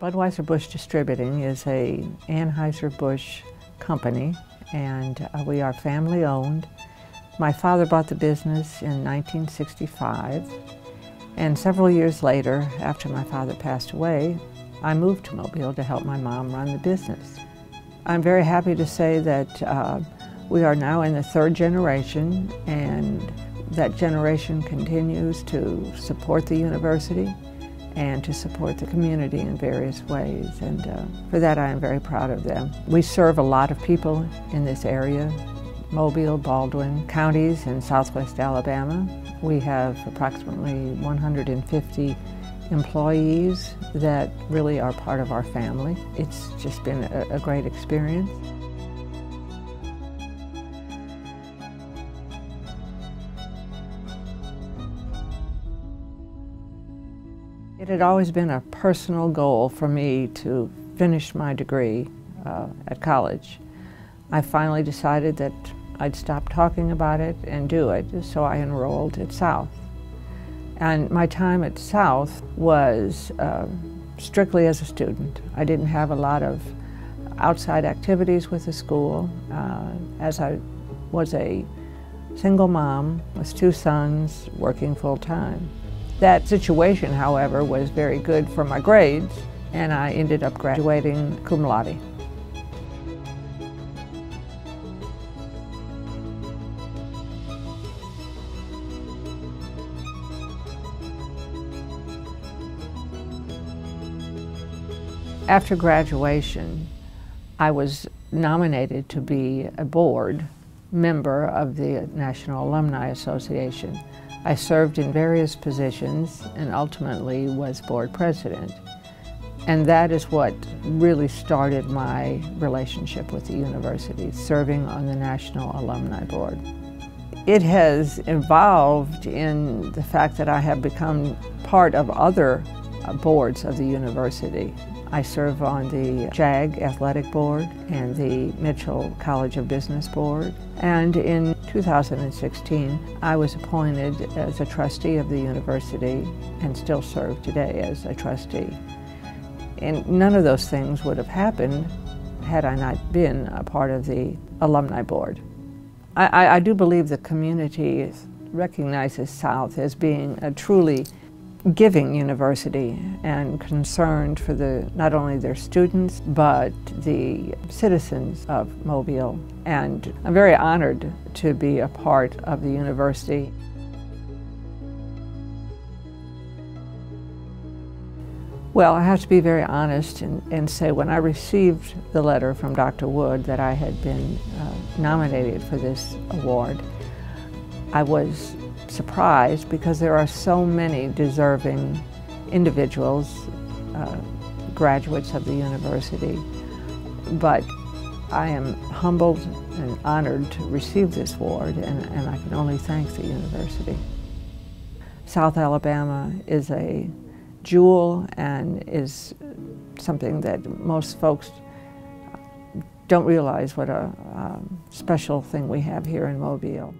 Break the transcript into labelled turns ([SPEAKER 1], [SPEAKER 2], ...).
[SPEAKER 1] Budweiser-Busch Distributing is a Anheuser-Busch company and uh, we are family owned. My father bought the business in 1965 and several years later, after my father passed away, I moved to Mobile to help my mom run the business. I'm very happy to say that uh, we are now in the third generation and that generation continues to support the university and to support the community in various ways. And uh, for that, I am very proud of them. We serve a lot of people in this area, Mobile, Baldwin counties in southwest Alabama. We have approximately 150 employees that really are part of our family. It's just been a, a great experience. It had always been a personal goal for me to finish my degree uh, at college. I finally decided that I'd stop talking about it and do it, so I enrolled at South. And my time at South was uh, strictly as a student. I didn't have a lot of outside activities with the school, uh, as I was a single mom with two sons working full time. That situation, however, was very good for my grades, and I ended up graduating cum laude. After graduation, I was nominated to be a board member of the National Alumni Association. I served in various positions and ultimately was board president. And that is what really started my relationship with the university, serving on the National Alumni Board. It has evolved in the fact that I have become part of other Uh, boards of the university. I serve on the JAG Athletic Board and the Mitchell College of Business Board. And in 2016, I was appointed as a trustee of the university and still serve today as a trustee. And none of those things would have happened had I not been a part of the alumni board. I, I do believe the community recognizes South as being a truly giving university and concerned for the not only their students but the citizens of Mobile. And I'm very honored to be a part of the university. Well, I have to be very honest and, and, say when I received the letter from Dr. Wood that I had been uh, nominated for this award, I was surprised because there are so many deserving individuals, uh, graduates of the university. But I am humbled and honored to receive this award, and, and I can only thank the university. South Alabama is a jewel and is something that most folks don't realize what a um, special thing we have here in Mobile.